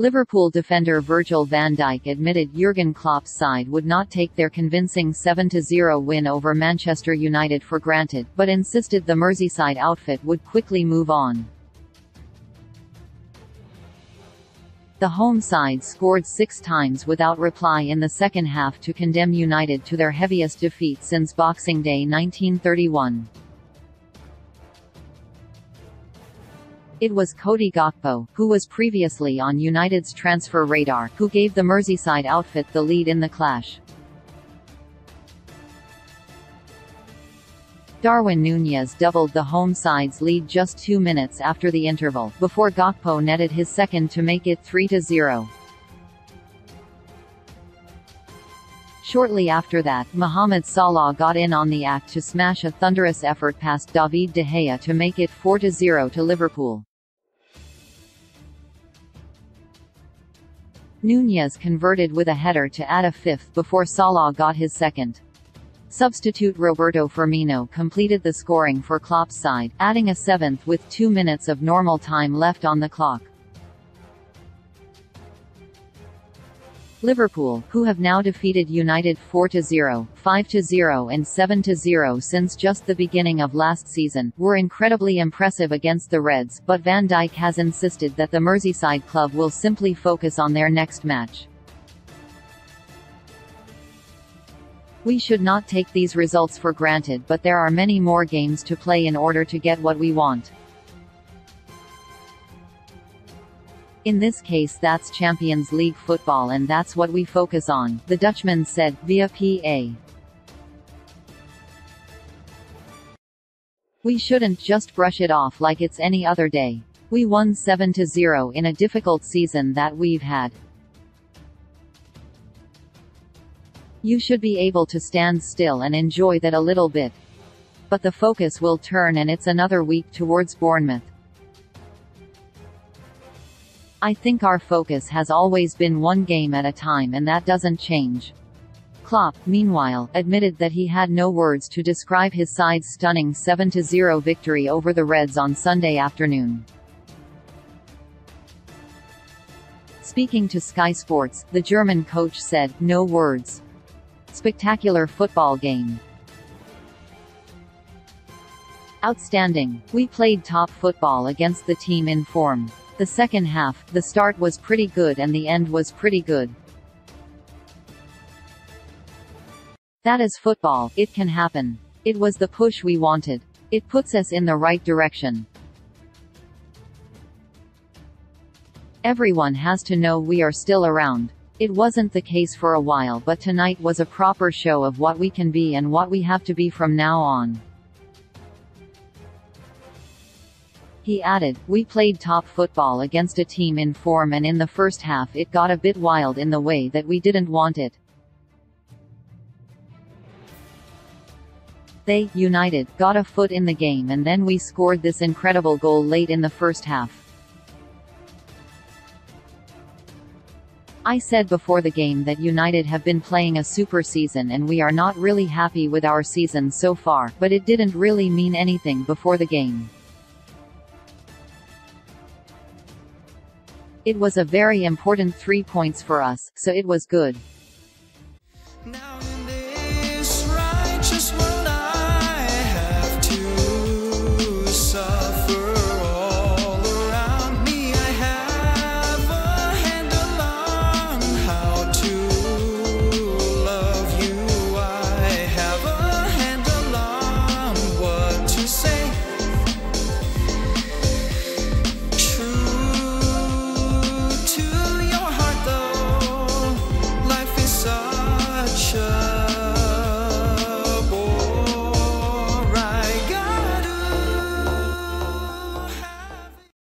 Liverpool defender Virgil van Dijk admitted Jurgen Klopp's side would not take their convincing 7–0 win over Manchester United for granted, but insisted the Merseyside outfit would quickly move on. The home side scored six times without reply in the second half to condemn United to their heaviest defeat since Boxing Day 1931. It was Cody Gakpo, who was previously on United's transfer radar, who gave the Merseyside outfit the lead in the clash. Darwin Núñez doubled the home side's lead just two minutes after the interval, before Gakpo netted his second to make it 3–0. Shortly after that, Mohamed Salah got in on the act to smash a thunderous effort past David De Gea to make it 4–0 to Liverpool. Núñez converted with a header to add a fifth before Salah got his second. Substitute Roberto Firmino completed the scoring for Klopp's side, adding a seventh with two minutes of normal time left on the clock. Liverpool, who have now defeated United 4–0, 5–0 and 7–0 since just the beginning of last season, were incredibly impressive against the Reds, but Van Dijk has insisted that the Merseyside club will simply focus on their next match. We should not take these results for granted but there are many more games to play in order to get what we want. In this case that's Champions League football and that's what we focus on, the Dutchman said, via PA. We shouldn't just brush it off like it's any other day. We won 7-0 in a difficult season that we've had. You should be able to stand still and enjoy that a little bit. But the focus will turn and it's another week towards Bournemouth. I think our focus has always been one game at a time and that doesn't change. Klopp, meanwhile, admitted that he had no words to describe his side's stunning 7–0 victory over the Reds on Sunday afternoon. Speaking to Sky Sports, the German coach said, no words. Spectacular football game. Outstanding. We played top football against the team in form. The second half, the start was pretty good and the end was pretty good. That is football, it can happen. It was the push we wanted. It puts us in the right direction. Everyone has to know we are still around. It wasn't the case for a while but tonight was a proper show of what we can be and what we have to be from now on. He added, we played top football against a team in form and in the first half it got a bit wild in the way that we didn't want it. They, United, got a foot in the game and then we scored this incredible goal late in the first half. I said before the game that United have been playing a super season and we are not really happy with our season so far, but it didn't really mean anything before the game. It was a very important three points for us, so it was good.